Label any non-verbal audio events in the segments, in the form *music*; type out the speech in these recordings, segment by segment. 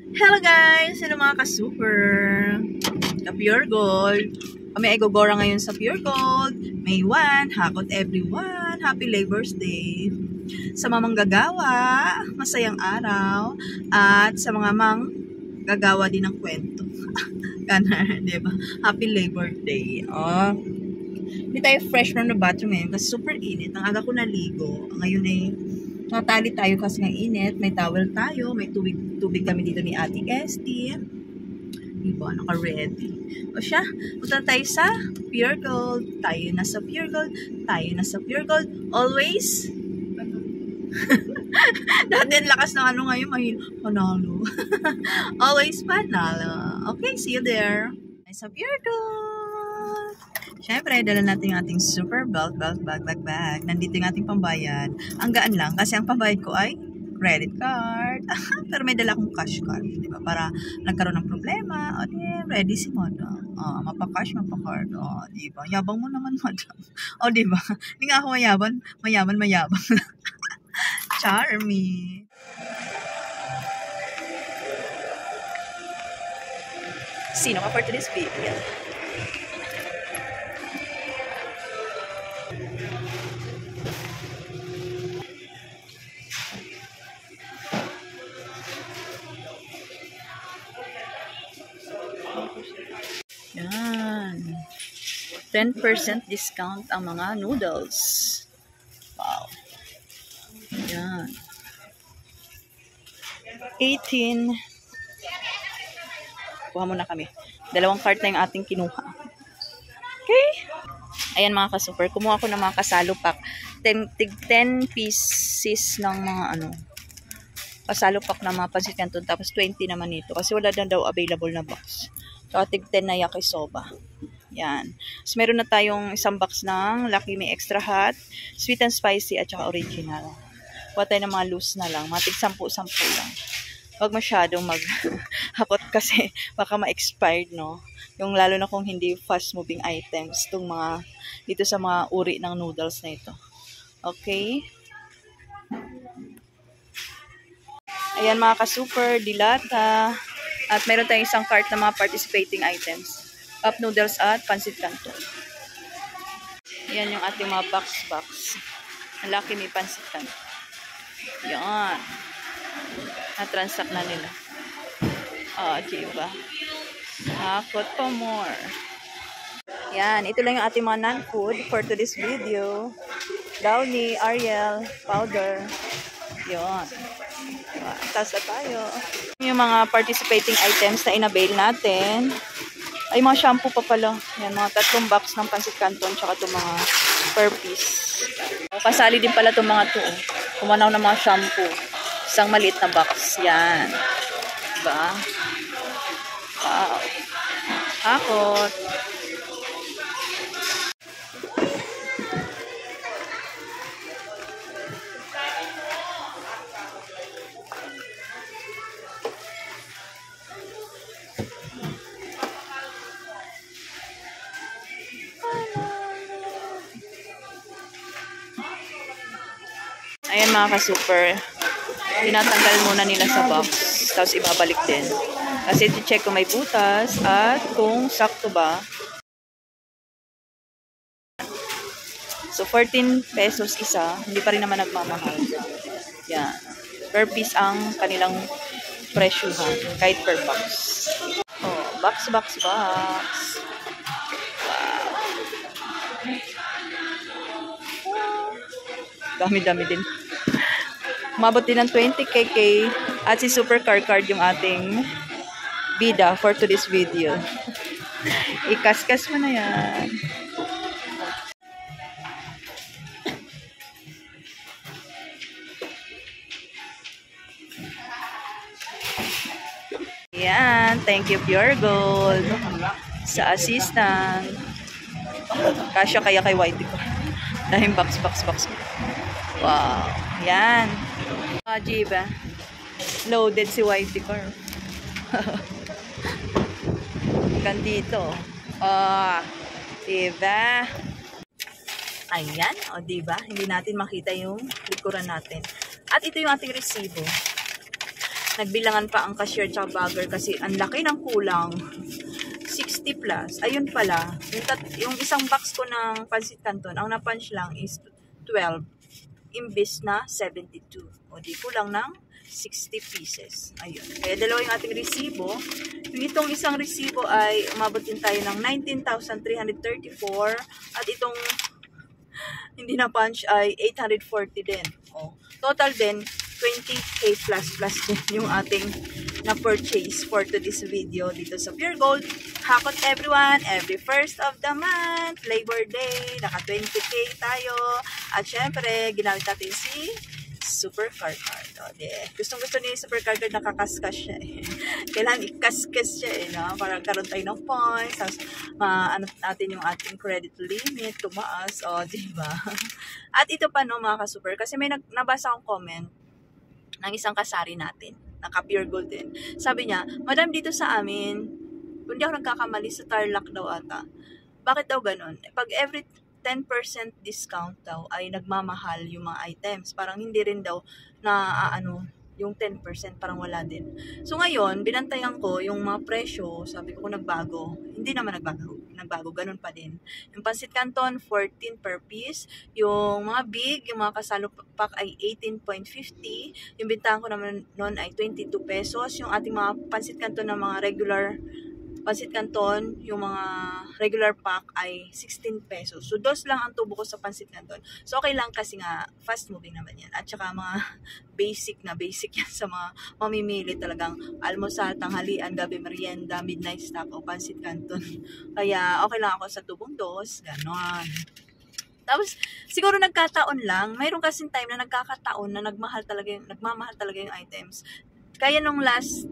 Hello guys! Hello mga ka-super! Ka-Pure Gold. Kami ay gogora ngayon sa Pure Gold. May 1, hakot everyone. Happy Labor's Day. Sa mga manggagawa, masayang araw. At sa mga mang gagawa din ng kwento. *laughs* Ganar, di ba? Happy Labor Day. Oh. Hindi tayo fresh from the bathroom ngayon kasi super init. Ang aga ko naligo. Ngayon ay Natali tayo kasi ng init. May towel tayo. May tubig, tubig kami dito ni Ate Esty. Diba? Naka-ready. O siya, punta tayo sa Pure Gold. Tayo na sa Pure Gold. Tayo na sa Pure Gold. Always. *laughs* Dati ang lakas ng ano ngayon, may panalo. *laughs* Always panalo. Okay, see you there. Sa Pure Gold. Siyempre, dala natin yung ating super belt, belt, bag, bag, bag. Nandito yung ating pambayad. Ang gaan lang kasi ang pambayad ko ay credit card. *laughs* Pero may dala akong cash card, di ba? Para nagkaroon ng problema. O, di, ready si Modo. O, mapa-cash, mapa-card. O, di ba? Yabang mo naman, *laughs* madam. O, di ba? Hindi nga ako mayaman. Mayaman, mayabang. *laughs* Charmy. Sino ka for today's video? Yan. 10% discount ang mga noodles. Wow. Yan. 18. Kuha muna kami. Dalawang cart na yung ating kinuha. Okay? Ayan mga ka-super. Kumuha ko ng mga kasalo pack. 10, 10 pieces ng mga ano. Kasalo pack na mga pansit canton. Tapos 20 naman ito. Kasi wala na daw available na box. So, tig 10 na yakisoba. Yan. So, meron na tayong isang box ng Lucky May Extra Hot, Sweet and Spicy, at saka Original. Kuha tayo ng mga loose na lang. Matig 10-10 lang. Huwag masyadong maghakot *laughs* kasi baka ma-expired, no? Yung lalo na kung hindi fast-moving items. Itong mga, dito sa mga uri ng noodles na ito. Okay? Ayan mga ka-super, dilata. At meron tayong isang cart na mga participating items. Cup noodles at pancit canton. Yan yung ating mga box-box. Ang laki may pancit canton. Yan. Na-transact na nila. Ah, oh, diba? Hakot pa more. Yan. Ito lang yung ating mga non-food for today's video. Downy, Ariel, powder. Yan. Diba? Taas na tayo. Yung mga participating items na inavail natin. Ay, mga shampoo pa pala. Yan, mga tatlong box ng pansit canton tsaka itong mga per piece. Kasali din pala itong mga to. Kumanaw ng mga shampoo. Isang maliit na box. Yan. Diba? Wow. Hakot. Ayan mga ka-super. Tinatanggal muna nila sa box. Tapos ibabalik din. Kasi iti-check kung may butas at kung sakto ba. So 14 pesos isa. Hindi pa rin naman nagmamahal. Yan. Per piece ang kanilang presyuhan. Kahit per box. Oh, box, box, box. Wow. Dami-dami din. Umabot din ng 20kk at si Super Car Card yung ating bida for today's video. *laughs* Ikaskas mo na yan. Yan. Thank you, Pure Gold. Sa assistant. Kasya kaya kay Whitey ko. *laughs* Dahil box, box, box. Wow. Yan. Ah, Jiba. Loaded si Whitey Car. *laughs* Hanggang dito. Ah, diba? Ayan, o diba? Hindi natin makita yung likuran natin. At ito yung ating resibo. nagbilangan pa ang cashier tsaka bagger kasi ang laki ng kulang. 60 plus. Ayun pala, yung, tat, yung isang box ko ng pansit canton, ang na-punch lang is 12 imbis na 72. O di kulang ng 60 pieces. Ayun. Kaya dalawa yung ating resibo. Yung itong isang resibo ay umabot din tayo ng 19,334 at itong *laughs* hindi na punch ay 840 din. Oh. Total din 20k plus plus din yung ating na purchase for today's video dito sa Pure Gold. Hakot everyone, every first of the month, Labor Day, naka 20k tayo. At syempre, ginamit natin si Super Card. O, gustong gusto ni Super Card Card nakakaskas siya eh. *laughs* Kailangan ikaskas siya eh, no? Para karoon tayo ng points. Tapos, maano natin yung ating credit limit, tumaas. O, di ba? *laughs* At ito pa no, mga ka-super. Kasi may nabasa akong comment ng isang kasari natin. Naka-pure gold din. Sabi niya, Madam, dito sa amin, kung di ako nagkakamali, sa Tarlac daw ata. Bakit daw ganun? Pag every 10% discount daw ay nagmamahal yung mga items. Parang hindi rin daw na uh, ano, yung 10% parang wala din. So ngayon, binantayan ko yung mga presyo, sabi ko kung nagbago, hindi naman nagbago, nagbago, ganun pa din. Yung pansit canton, 14 per piece. Yung mga big, yung mga kasalo pack ay 18.50. Yung bintahan ko naman noon ay 22 pesos. Yung ating mga pansit canton na mga regular Pansit Canton, yung mga regular pack ay 16 pesos. So, dos lang ang tubo ko sa Pansit Canton. So, okay lang kasi nga, fast moving naman yan. At saka mga *laughs* basic na basic yan sa mga mamimili talagang almusal, tanghalian, gabi, merienda, midnight snack o Pansit Canton. *laughs* Kaya, okay lang ako sa tubong dos. Ganon. Tapos, siguro nagkataon lang, mayroon kasing time na nagkakataon na nagmahal talaga yung, nagmamahal talaga yung items. Kaya nung last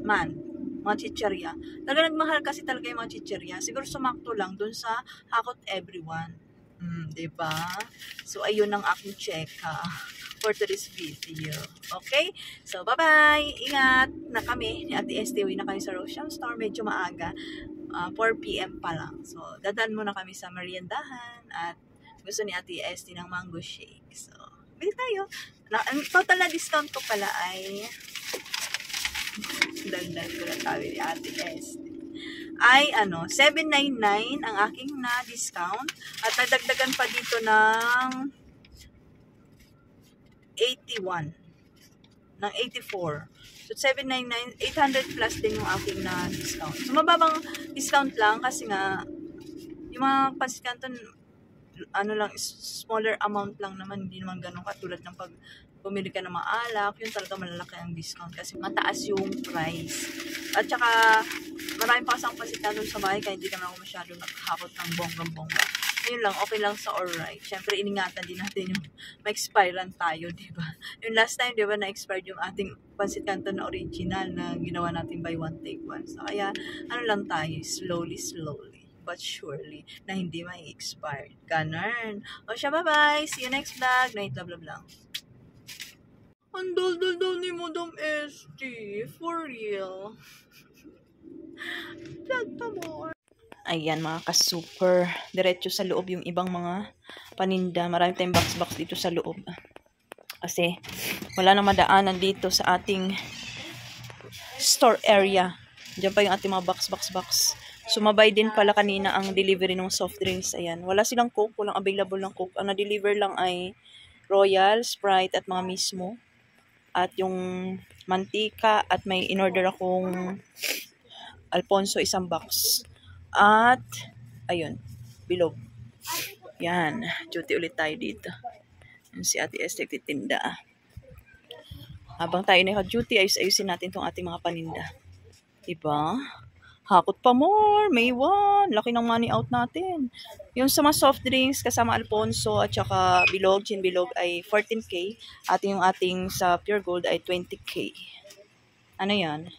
month, mga chicherya. Talaga nagmahal kasi talaga yung mga chicherya. Siguro sumakto lang dun sa Hakot Everyone. Mm, ba diba? So, ayun ang aking check ha, for today's video. Okay? So, bye-bye! Ingat na kami ni Ate Este. Uwi na kami sa Rochelle Store. Medyo maaga. Uh, 4pm pa lang. So, dadan muna kami sa meriendahan at gusto ni Ate Este ng mango shake. So, bili tayo. Na, total na discount ko pala ay dagdag ko na sabi ni Ate S. Ay, ano, 799 ang aking na-discount. At nadagdagan pa dito ng 81. Ng 84. So, 799, 800 plus din yung aking na-discount. So, mababang discount lang kasi nga, yung mga pansit canton, ano lang, smaller amount lang naman, hindi naman ganun katulad ng pag bumili ka ng mga alak, yun talaga malalaki ang discount kasi mataas yung price. At saka, maraming pa kasang pasita doon sa bahay kaya hindi naman ako masyado naghakot ng bonggang-bongga. Ayun lang, okay lang sa alright. Siyempre, iningatan din natin yung *laughs* ma-expirean tayo, di ba? Yung last time, di ba, na-expired yung ating pansit canton na original na ginawa natin by one take one. So, kaya, ano lang tayo, slowly, slowly but surely na hindi may expired. Ganun. O siya, bye-bye. See you next vlog. Night love, love lang. Ang dal-dal daw ni Madam ST. For real. *laughs* Vlog pa more. Ayan mga ka-super. Diretso sa loob yung ibang mga paninda. Marami tayong box-box dito sa loob. Kasi wala nang madaanan dito sa ating store area. Diyan pa yung ating mga box-box-box. Sumabay din pala kanina ang delivery ng soft drinks. Ayan. Wala silang coke. Walang available ng coke. Ang na-deliver lang ay Royal, Sprite at mga mismo at yung mantika at may in-order akong Alfonso isang box. At ayun, bilog. Yan, duty ulit tayo dito. Yan si Ate Esther titinda. Habang tayo naka-duty, ayus-ayusin natin tong ating mga paninda. Diba? Hakot pa more. May one. Laki ng money out natin. Yung sa mga soft drinks kasama Alfonso at saka Bilog, Chin Bilog ay 14K. At yung ating sa Pure Gold ay 20K. Ano yan?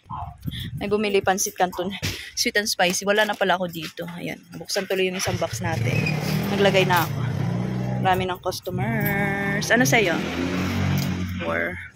May bumili pansit canton. Sweet and spicy. Wala na pala ako dito. Ayan. Buksan tuloy yung isang box natin. Naglagay na ako. Marami ng customers. Ano sa'yo? Four.